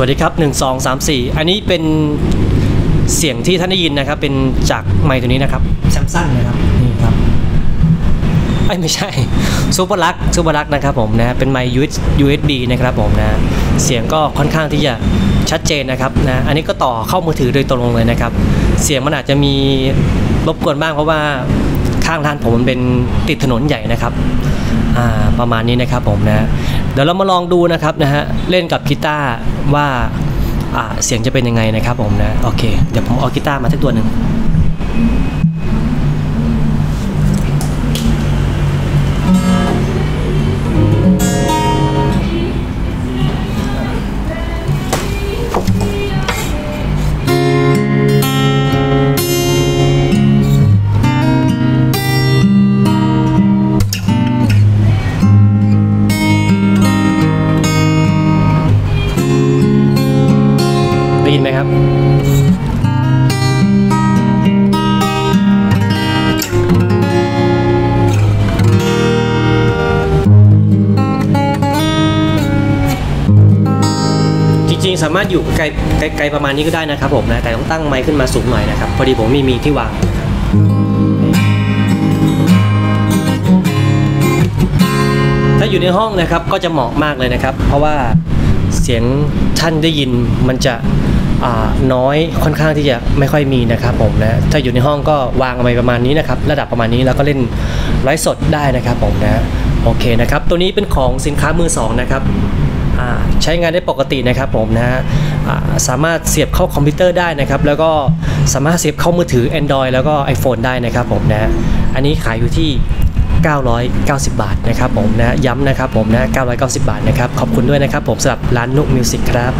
สวัสดีครับ 1 2 3 4 อันนี้เป็นเสียงที่ท่านได้ยินนะครับ เป็นจากไมค์ตัวนี้นะครับแซมซังนะครับนี่ครับเอ้ยไม่ใช่ Superlux Superlux นะครับผมนะเป็นไมค์ USB นะครับผมนะเสียงก็ค่อนข้างที่จะชัดเจนนะครับนะอันนี้ก็ต่อเข้ามือถือโดยตรงเลยนะครับ เสียงมันอาจจะมีรบกวนบ้างเพราะว่าข้างร้านผมมันเป็นติดถนนใหญ่นะครับอ่าประมาณนี้นะครับผมนะ เดี๋ยวเรามาลองดูนะครับนะฮะเล่นกับกีตาร์ว่าเสียงจะเป็นยังไงนะครับผมนะโอเค เดี๋ยวผมเอากีตาร์มาสักตัวหนึ่ง ได้ยินไหมครับจริงๆ สามารถอยู่ไกลไกลประมาณนี้ก็ได้นะครับผมนะแต่ต้องตั้งไมค์ขึ้นมาสูงหน่อยนะครับ พอดีผมม่มีที่วางถ้าอยู่ในห้องนะครับก็จะเหมาะมากเลยนะครับ เพราะว่าเสียงท่านได้ยินมันจะ น้อยค่อนข้างที่จะไม่ค่อยมีนะครับผมนะถ้าอยู่ในห้องก็วางเอาไว้ประมาณนี้นะครับระดับประมาณนี้แล้วก็เล่นไลฟ์สดได้นะครับผมนะโอเคนะครับตัวนี้เป็นของสินค้ามือสองนะครับใช้งานได้ปกตินะครับผมนะฮะสามารถเสียบเข้าคอมพิวเตอร์ได้นะครับ แล้วก็สามารถเสียบเข้ามือถือ Android แล้วก็ iPhone ได้นะครับผมนะอันนี้ขายอยู่ที่ 990 บาทนะครับผมนะย้ำนะครับผมนะ990 บาทนะครับ ขอบคุณด้วยนะครับผมสำหรับร้านนุกมิวสิกครับ